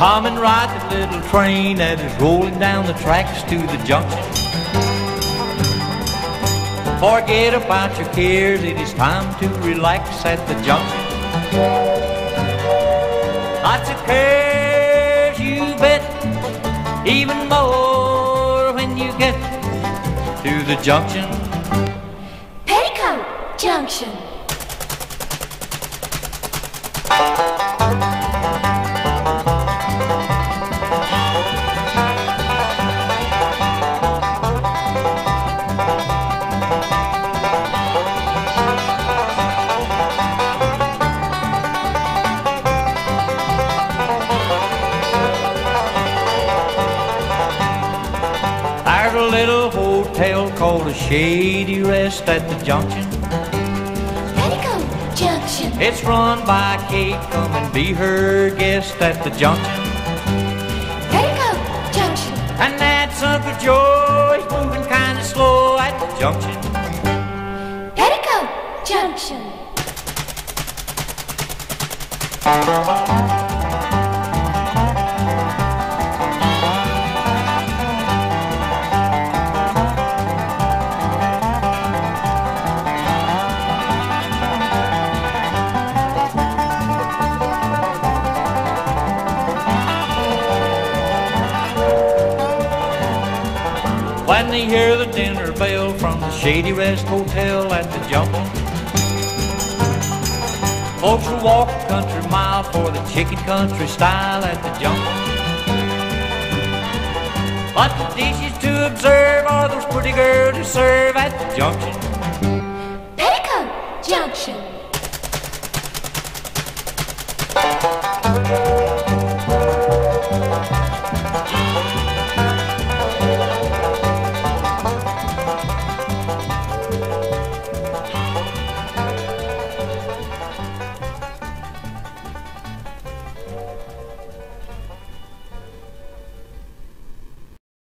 Come and ride the little train that is rolling down the tracks to the junction. Forget about your cares, it is time to relax at the junction. Lots of cares, you bet, even more when you get to the junction. There's a little hotel called a Shady Rest at the junction. Petticoat Junction. It's run by Kate. Come and be her guest at the junction. Petticoat Junction. And that's Uncle Joe. He's moving kind of slow at the junction. Petticoat Junction. When they hear the dinner bell from the Shady Rest Hotel at the junction. Folks will walk a country mile for the chicken country style at the junction. But the dishes to observe are those pretty girls who serve at the junction. Petticoat Junction.